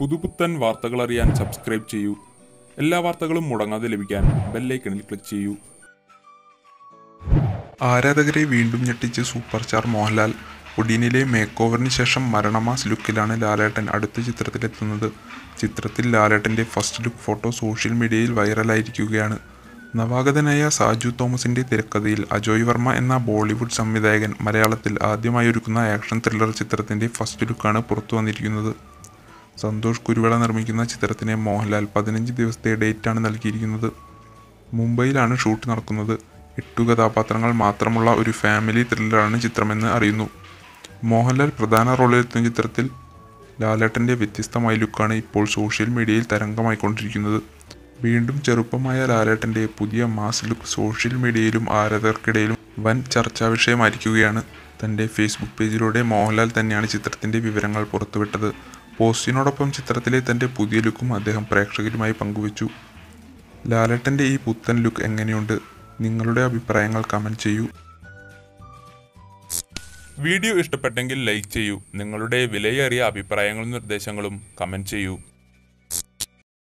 പുതുപുത്തൻ വാർത്തകൾ അറിയാൻ സബ്സ്ക്രൈബ് ചെയ്യൂ. എല്ലാ വാർത്തകളും മുടങ്ങാതെ ലഭിക്കാൻ ബെല്ലൈക്കണിൽ ക്ലിക്ക് ചെയ്യൂ. ആരാധകരെ വീണ്ടും ഞെട്ടിച്ച് സൂപ്പർ സ്റ്റാർ മോഹൻലാൽ ഒഡീനിലെ മേക്ക് ഓവറിന് ശേഷം മരണമാസ് ലുക്കിലാണ് ലാലേട്ടൻ അടുത്ത ചിത്രത്തിലെത്തുന്നത്. ചിത്രത്തിൽ ലാലേട്ടന്റെ ഫസ്റ്റ് ലുക്ക് ഫോട്ടോ സോഷ്യൽ മീഡിയയിൽ വൈറലായിരിക്കുകയാണ്. നവാഗതനായ സാജു തോമസിന്റെ തിരക്കഥയിൽ അജോയ് വർമ്മ എന്ന ബോളിവുഡ് സംവിധായകൻ മലയാളത്തിൽ ആദ്യമായി ഒരുക്കുന്ന ആക്ഷൻ ത്രില്ലർ ചിത്രത്തിന്റെ ഫസ്റ്റ് ലുക്കാണ് പുറത്തു വന്നിരിക്കുന്നത്. സന്തോഷ് കുരുവിള നിർമ്മിക്കുന്ന ചിത്രത്തിന് മോഹൻലാൽ പതിനഞ്ച് ദിവസത്തെ ഡേറ്റാണ് നൽകിയിരിക്കുന്നത്. മുംബൈയിലാണ് ഷൂട്ട് നടക്കുന്നത്. എട്ടു കഥാപാത്രങ്ങൾ മാത്രമുള്ള ഒരു ഫാമിലി ത്രില്ലറാണ് ചിത്രമെന്ന് അറിയുന്നു. മോഹൻലാൽ പ്രധാന റോളിലെത്തുന്ന ചിത്രത്തിൽ ലാലേട്ടന്റെ വ്യത്യസ്തമായ ലുക്കാണ് ഇപ്പോൾ സോഷ്യൽ മീഡിയയിൽ തരംഗമായിക്കൊണ്ടിരിക്കുന്നത്. വീണ്ടും ചെറുപ്പമായ ലാലേട്ടന്റെ പുതിയ മാസ് ലുക്ക് സോഷ്യൽ മീഡിയയിലും ആരാധകർക്കിടയിലും വൻ ചർച്ചാ വിഷയമായിരിക്കുകയാണ്. തന്റെ ഫേസ്ബുക്ക് പേജിലൂടെ മോഹൻലാൽ തന്നെയാണ് ചിത്രത്തിന്റെ വിവരങ്ങൾ പുറത്തുവിട്ടത്. പോസ്റ്റിനോടൊപ്പം ചിത്രത്തിലെ തന്റെ പുതിയ ലുക്കും അദ്ദേഹം പ്രേക്ഷകരുമായി പങ്കുവച്ചു. ലാലേട്ടന്റെ ഈ പുത്തൻ ലുക്ക് എങ്ങനെയുണ്ട്? നിങ്ങളുടെ അഭിപ്രായങ്ങൾ കമന്റ് ചെയ്യൂ. വീഡിയോ ഇഷ്ടപ്പെട്ടെങ്കിൽ ലൈക്ക് ചെയ്യൂ. നിങ്ങളുടെ വിലയേറിയ അഭിപ്രായങ്ങളും നിർദ്ദേശങ്ങളും കമന്റ് ചെയ്യൂ.